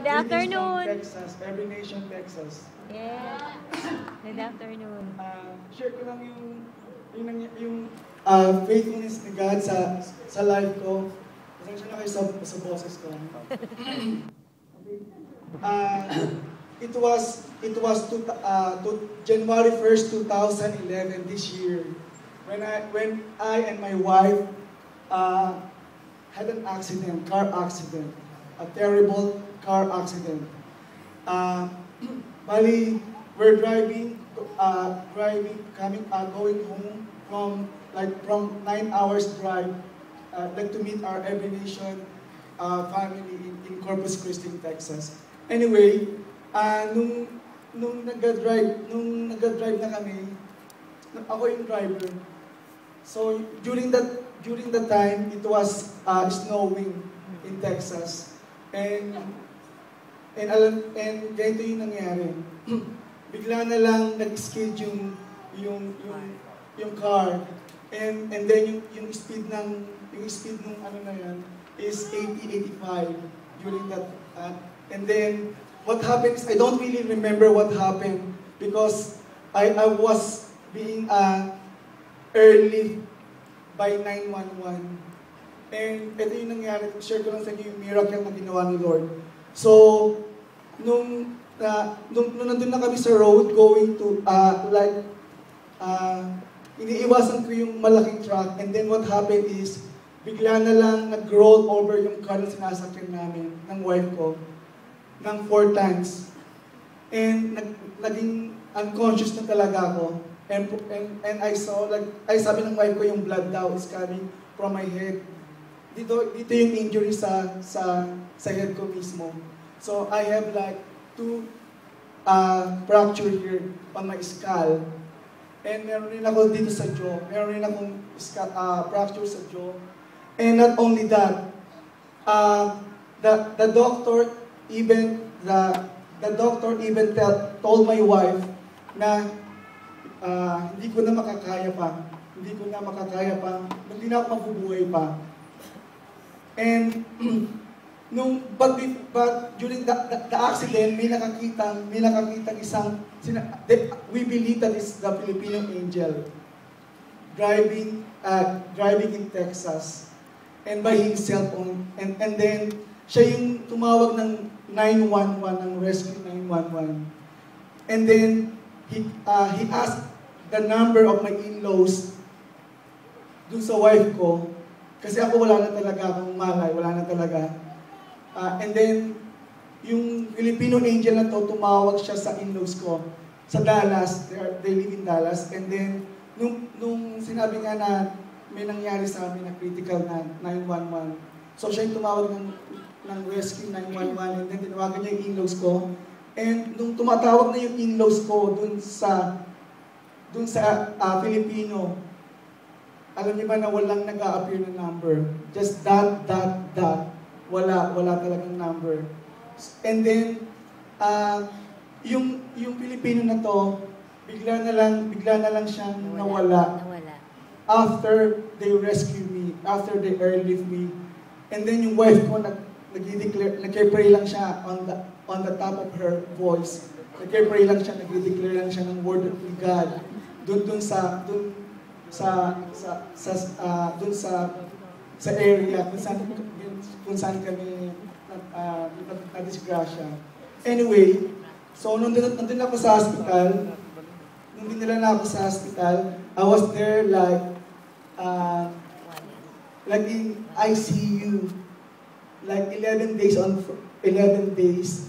Good afternoon. Texas, Every Nation, Texas. Yeah. Good afternoon. Ah, share ko lang yung yung, yung ah, faithfulness ni God sa sa life ko. Pasensya na kayo sa, sa boses ko. Ah, it was it was to, uh, to January 1st, 2011 this year when I when I and my wife uh, had an accident, car accident, a terrible car accident. Uh, bali, we're driving, uh, driving, coming, uh, going home from like from nine hours drive, uh, like to meet our every uh, family in, in Corpus Christi, Texas. Anyway, uh, nung nung nag-drive, nung nag-drive na kami, ako yung driver. So during that during that time, it was uh, snowing in Texas. And and alam and ganito yung nangyari. Bigla na lang nag-skid yung yung yung yung car. And and then yung yung speed ng yung speed ng ano na yan is 80 85 during that uh, and then what happened is I don't really remember what happened because I I was being uh, early by 911. And ito yung nangyari, share ko lang sa inyo yung miracle na ginawa ni Lord. So, nung, uh, nung, nung nandun na kami sa road going to, uh, like, uh, iniiwasan ko yung malaking truck and then what happened is, bigla na lang nag-roll over yung car na sinasakyan namin ng wife ko ng four times. And nag, naging unconscious na talaga ako. And, and, and I saw, like, ay sabi ng wife ko yung blood daw is coming from my head. Dito, dito yung injury sa, sa, sa head ko mismo. So I have like two uh, fracture here on my skull. And meron rin ako dito sa jaw. Meron rin akong skull, uh, fracture sa jaw. And not only that, uh, the, the doctor even, the, the doctor even tell, told my wife na uh, hindi ko na makakaya pa. Hindi ko na makakaya pa. Hindi na ako mabubuhay pa. And nung but, but during the, the, the accident, may nakakita, may nakakita isang sina, they, we believe that is the Filipino angel driving uh, driving in Texas and by himself on and and then siya yung tumawag ng 911 ng rescue 911 and then he uh, he asked the number of my in-laws dun sa wife ko kasi ako wala na talaga akong malay, wala na talaga. Ah, and then, yung Filipino angel na to, tumawag siya sa in-laws ko sa Dallas. They, are, they live in Dallas. And then, nung, nung sinabi nga na may nangyari sa amin na critical na 911, so siya yung tumawag ng, ng rescue 911 and then tinawagan niya yung in-laws ko. And nung tumatawag na yung in-laws ko dun sa dun sa ah, Filipino, alam niyo ba na walang nag-a-appear na number? Just that, that, that. Wala, wala talagang number. And then, uh, yung, yung Pilipino na to, bigla na lang, bigla na lang siyang nawala Nawala. after they rescue me, after they airlift me. And then yung wife ko, nag, nag-declare, nag-pray lang siya on the, on the top of her voice. Nag-pray lang siya, nag-declare lang siya ng word of God. Doon, doon sa, doon, sa, sa, sa, ah, doon sa, sa area kung saan, kung saan kami uh. Anyway, so nung nandun, nandun ako sa hospital, nung dinala na ako sa hospital, I was there like, uh, like in ICU, like 11 days on, 11 days.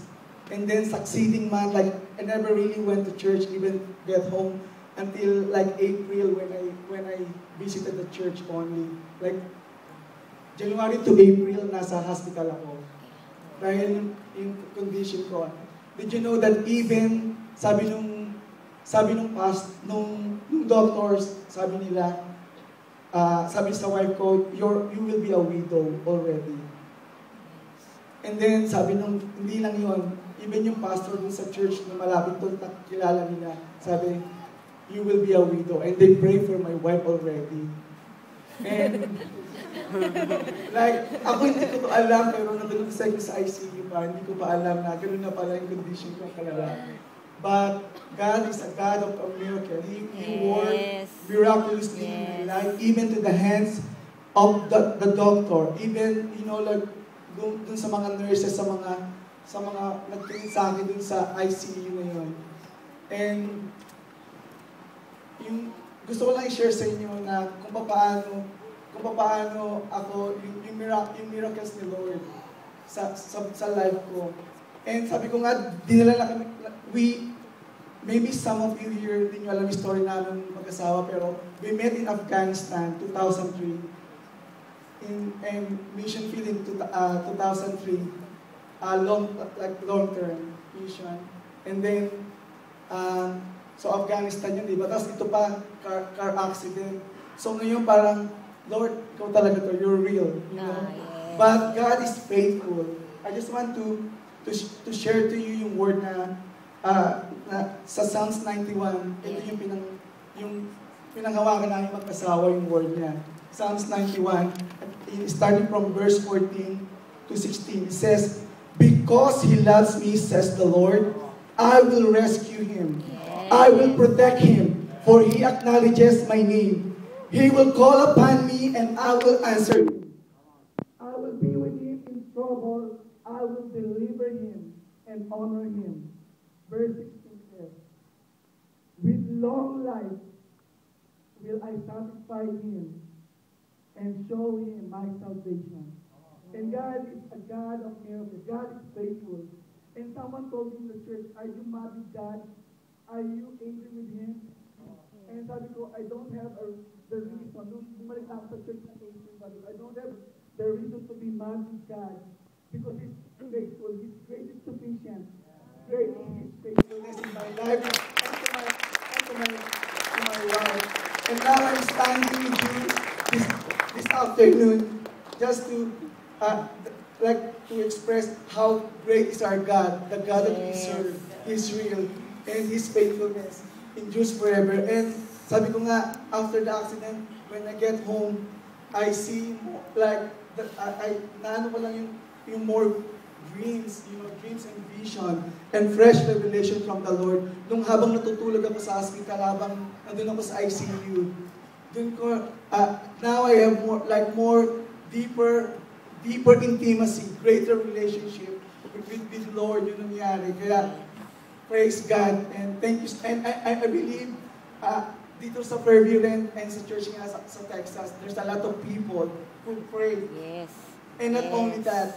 And then succeeding month, like I never really went to church, even get home until like April when I when I visited the church only. Like January to April, nasa hospital ako. Dahil yung, condition ko. Did you know that even, sabi nung, sabi nung past, nung, nung doctors, sabi nila, ah, sabi sa wife ko, You're, you will be a widow already. And then, sabi nung, hindi lang yon even yung pastor dun sa church na malapit doon, kilala nila, sabi, you will be a widow. And they pray for my wife already. And like, ako hindi ko to alam, pero ako sa, sa ICU pa, hindi ko pa alam na gano'n na pala yung condition ko kalala. But God is a God of a miracle. He, he worked Yes. miraculously in my life, even to the hands of the, the doctor. Even, you know, like, dun, dun sa mga nurses, sa mga, sa mga nagtingin sa akin dun sa ICU na yun. And, yung, gusto ko lang i-share sa inyo na kung paano, kung paano ako, yung, yung, mirac- yung miracles ni Lord sa, sa, sa life ko. And sabi ko nga, dinala na kami, we, maybe some of you here, hindi nyo alam yung story namin mag-asawa, pero we met in Afghanistan, 2003, in, in mission field in two, uh, 2003, uh, long, like long-term mission. And then, uh, so Afghanistan yun, di ba? Tapos ito pa, car, car accident. So ngayon parang, Lord, ikaw talaga to, you're real. You know? Yes. But God is faithful. I just want to to, to share to you yung word na, ah, na sa Psalms 91, ito yung pinang yung pinanghawakan namin mag-asawa yung word niya. Psalms 91, starting from verse 14 to 16, it says, Because he loves me, says the Lord, I will rescue him. I will protect him, for he acknowledges my name. He will call upon me, and I will answer him. I will be with him in trouble. I will deliver him and honor him. Verse 16 says, With long life will I satisfy him and show him my salvation. And God is a God of miracles. God is faithful. And someone told me in the church, Are you mad with God? Are you angry with Him? And sabi ko, I don't have a, the reason. Nung bumalik na ako sa church na 18, sabi ko, I don't have the reason to be mad with God because He's faithful. His grace is sufficient. Great is His faithfulness in my life and to my, and to my, to my wife. And now I'm standing with you this, this afternoon just to, uh, like, to express how great is our God, the God that we serve. He's real and His faithfulness endures forever. And sabi ko nga, after the accident, when I get home, I see like, the, I, I, naano ko lang yung, yung more dreams, you know, dreams and vision and fresh revelation from the Lord. Nung habang natutulog ako sa hospital, habang nandun ako sa ICU, dun ko, ah, now I have more, like more deeper, deeper intimacy, greater relationship with, with, with Lord, yun nangyari. Kaya, praise God, and thank you, and I, I, believe, ah, dito sa Fairview and, and sa church nga sa, sa Texas, there's a lot of people who pray Yes. and not Yes. only that,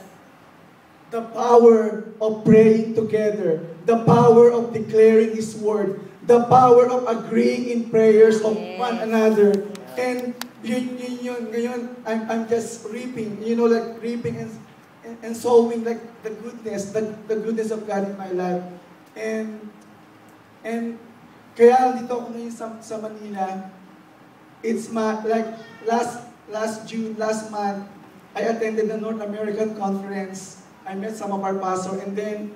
the power of praying together, the power of declaring His word, the power of agreeing in prayers of Yes. one another. And yun, yun, yun, ngayon, I'm, I'm just reaping, you know, like reaping and, and, and sowing like the goodness, the, the goodness of God in my life. And, and kaya dito ako ngayon sa, sa Manila, it's my, like, last, last June, last month, I attended the North American Conference. I met some of our pastors, and then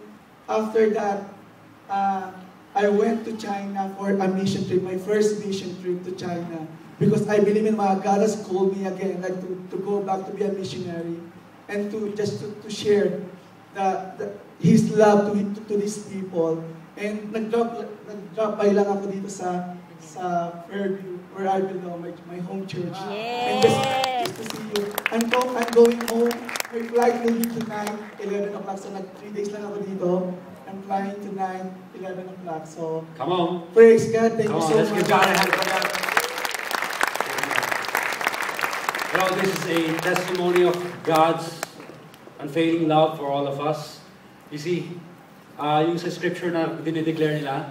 after that, uh, I went to China for a mission trip, my first mission trip to China. Because I believe in my God has called me again, like to, to go back to be a missionary and to just to, to share the, the, His love to, to, to these people. And nag-drop, nag-drop by lang ako dito sa sa Fairview, where I belong, my, my home church. And just, Yes. just to see you. I'm, go, I'm going home. My flight will be tonight, 11 o'clock. So, nag 3 days lang ako dito. I'm flying tonight, 11 o'clock. So, Come on. praise God. Thank Come you on, so let's much. give God a hand for that. Well, this is a testimony of God's unfailing love for all of us. You see, uh, yung sa scripture na dinideclare nila,